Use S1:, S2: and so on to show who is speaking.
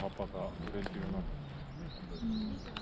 S1: 葉っぱが売れてるな。